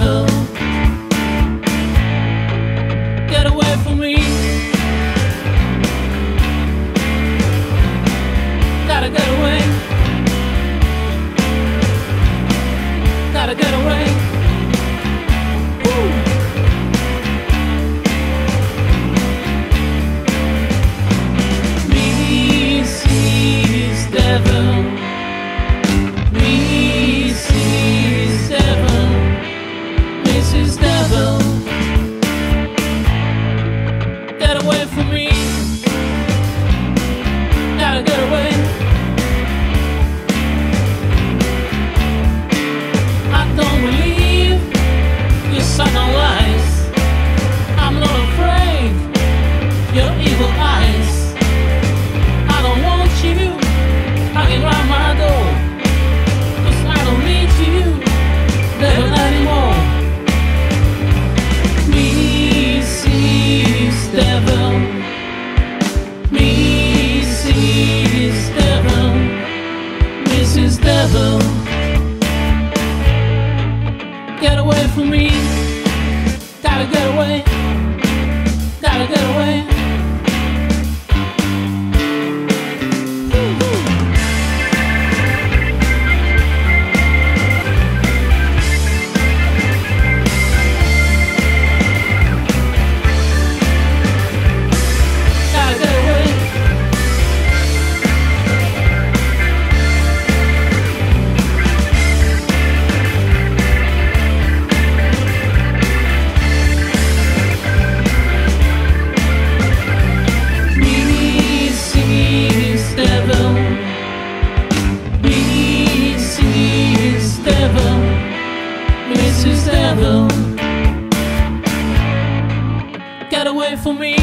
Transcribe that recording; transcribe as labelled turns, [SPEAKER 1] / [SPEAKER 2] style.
[SPEAKER 1] Oh. devil. Get away from me. Gotta get away. Gotta get away. Devil, Mrs. Devil, get away from me.